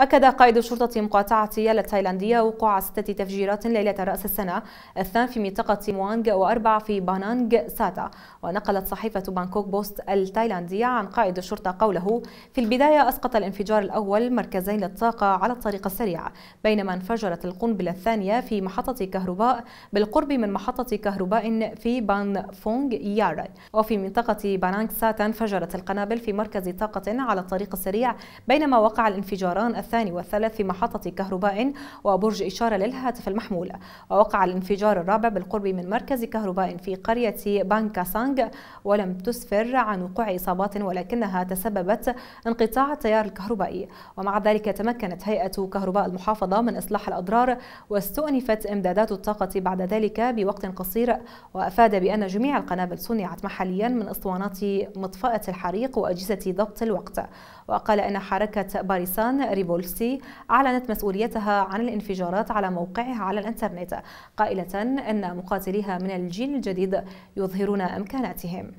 أكد قائد شرطة مقاطعة يالا التايلاندية وقوع ستة تفجيرات ليلة رأس السنة اثنان في منطقة موانغ وأربعة في بانانغ ساتا. ونقلت صحيفة بانكوك بوست التايلاندية عن قائد الشرطة قوله في البداية أسقط الانفجار الأول مركزين للطاقة على الطريق السريع بينما انفجرت القنبلة الثانية في محطة كهرباء بالقرب من محطة كهرباء في بان فونغ ياراي وفي منطقة بانانغ ساتا انفجرت القنابل في مركز طاقة على الطريق السريع بينما وقع الانفجاران الثاني والثالث في محطة كهرباء وبرج إشارة للهاتف المحمول. ووقع الانفجار الرابع بالقرب من مركز كهرباء في قرية بانكاسانغ ولم تسفر عن وقوع إصابات ولكنها تسببت انقطاع التيار الكهربائي. ومع ذلك تمكنت هيئة كهرباء المحافظة من إصلاح الأضرار واستؤنفت إمدادات الطاقة بعد ذلك بوقت قصير. وأفاد بأن جميع القنابل صنعت محليا من أسطوانات مطفأة الحريق وأجهزة ضبط الوقت. وقال أن حركة باريسان ريفولسي أعلنت مسؤوليتها عن الانفجارات على موقعها على الإنترنت قائلة أن مقاتليها من الجيل الجديد يظهرون إمكاناتهم.